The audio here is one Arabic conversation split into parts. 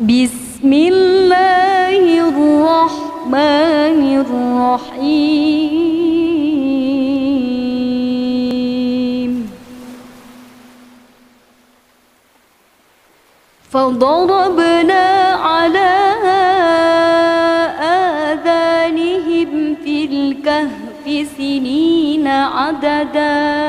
بسم الله الرحمن الرحيم. فضربنا على آذانهم في الكهف سنين عددا.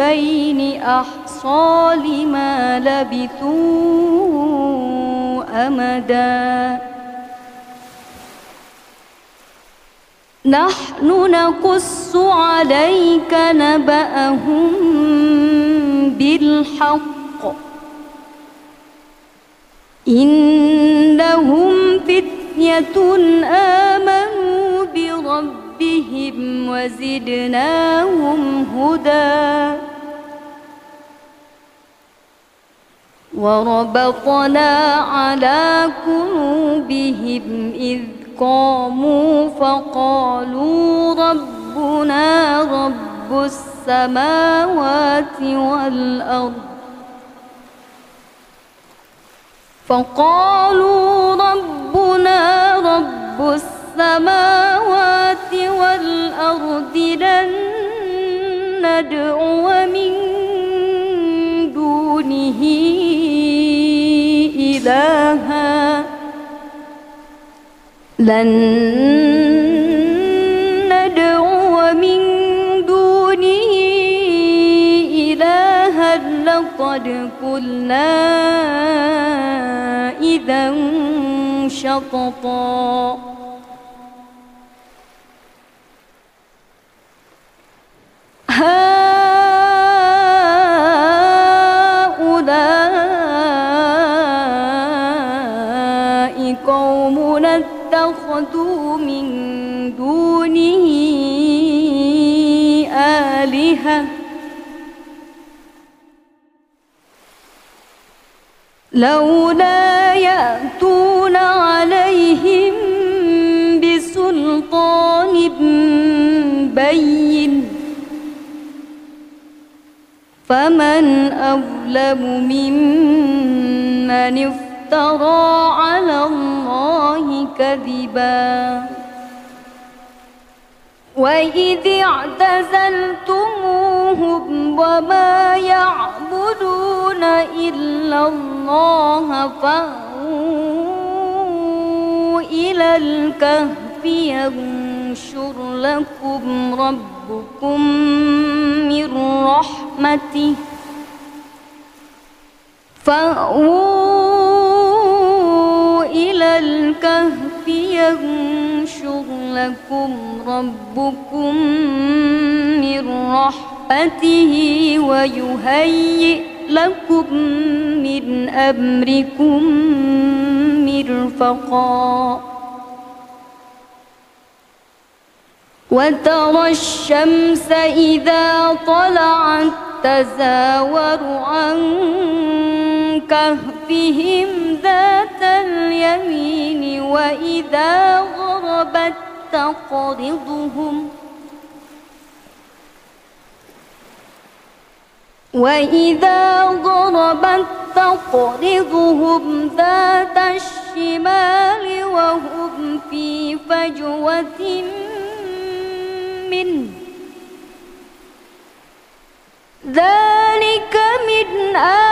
الحزبين أحصى لما لبثوا أمدا. نحن نقص عليك نبأهم بالحق. إنهم فتية آمنوا بربهم وزدناهم هدى. وربطنا على قلوبهم إذ قاموا فقالوا ربنا رب السماوات والأرض فقالوا ربنا رب السماوات والأرض لن ندعو من إلها. لن ندعو من دونه إلها. لقد قلنا إذا شططا. آلهة لولا يأتون عليهم بسلطان بين. فمن أظلم ممن افترى على الله كذبا. وإذ اعتزلتموهم وما يعبدون إلا الله فأووا إلى الكهف ينشر لكم ربكم من رحمته فأووا إلى الكهف ينشر لكم ربكم من رحمته ويهيئ لكم من أمركم مرفقا. وترى الشمس إذا طلعت تزاور عن كهفهم ذات اليمين وإذا غربت تقرضهم. وإذا غربت تقرضهم ذات الشمال وهم في فجوة منه. ذلك من آيات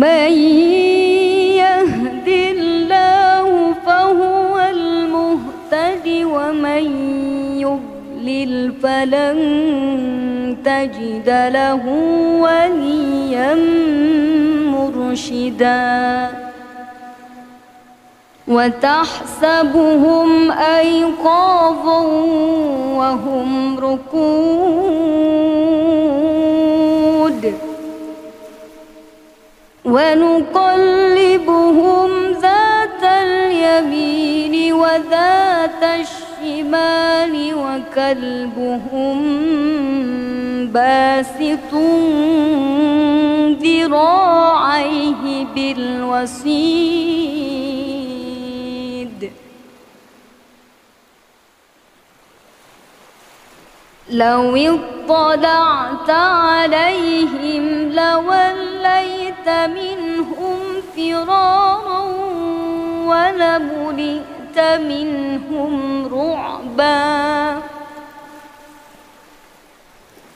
من يهد الله فهو المهتد ومن يضلل فلن تجد له وليا مرشدا. وتحسبهم أيقاظا وهم ركود ونقلبهم ذات اليمين وذات الشمال وكلبهم باسط ذراعيه بالوصف وصيد لو اطلعت عليهم لوليت منهم فرارا ولملئت منهم رعبا.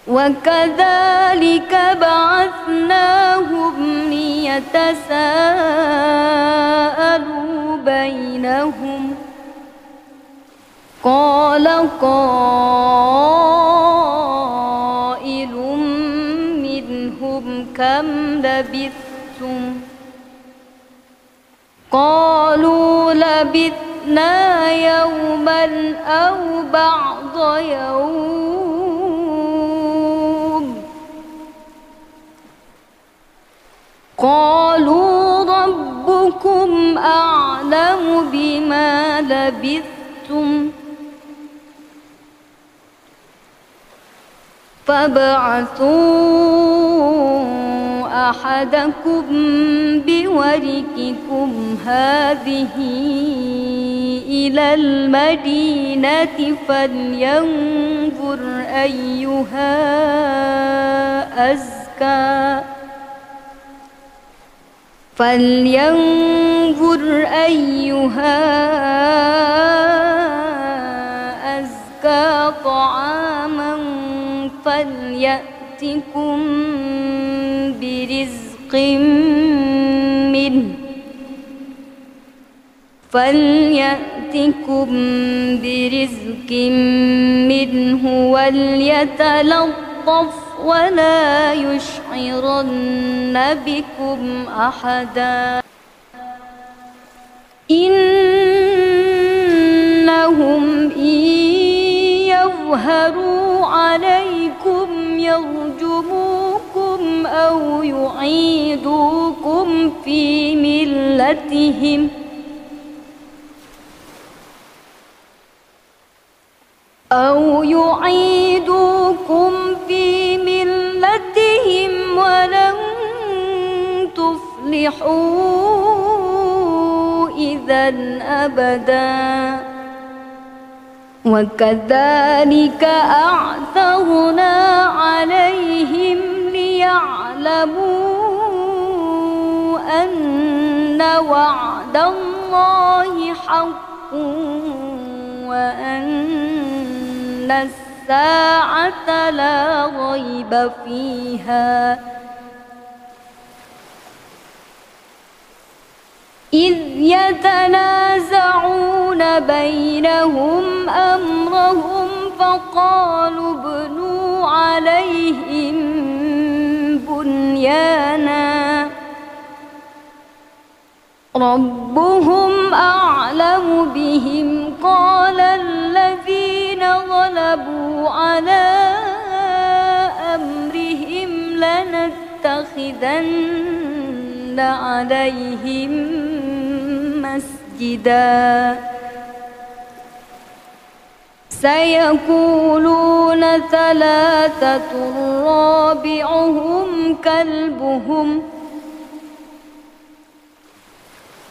وكذلك بعثناهم ليتساءلوا بينهم. قال قائل منهم كم لبثتم؟ قالوا لبثنا يوما أو بعض يوم. قالوا ربكم أعلم بما لبثتم. فابعثوا أحدكم بورككم هذه إلى المدينة فلينظر أيها أزكى. فلينظر أيها أزكى طعاما فليأتكم برزق منه. فليأتكم برزق منه وليتلطف ولا يشعرن بكم أحدا. إنهم إن يظهروا عليكم أو يعيدوكم في ملتهم. أو يعيدوكم في ملتهم ولن تفلحوا إذا أبدا. وكذلك أعثرنا وعد الله حق وأن الساعة لا ريب فيها. إذ يتنازعون بينهم أمرهم فقالوا ابنوا عليهم بنيانا. ربهم أعلم بهم قال الذين غلبوا على أمرهم لنتخذن عليهم مسجدا. سيقولون ثلاثة رابعهم كلبهم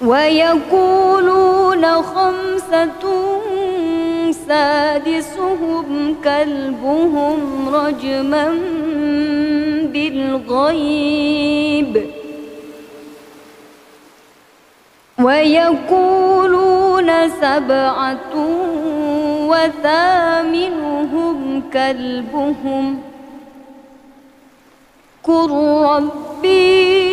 ويقولون خمسة سادسهم كلبهم رجما بالغيب. ويقولون سبعة وثامنهم كلبهم. قل ربي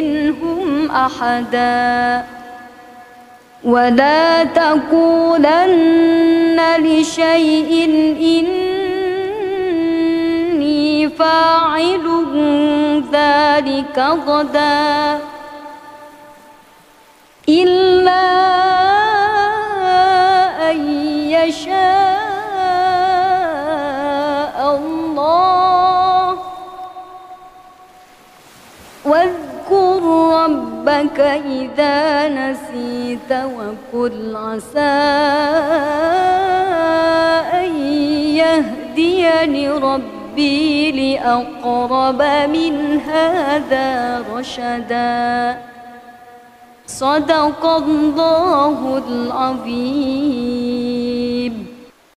منهم أحدا. ولا تقولن لشيء إني فاعل ذلك غدا إلا إذا نسيت وقل عسى أن يهديني ربي لأقرب من هذا رشدا. صدق الله العظيم.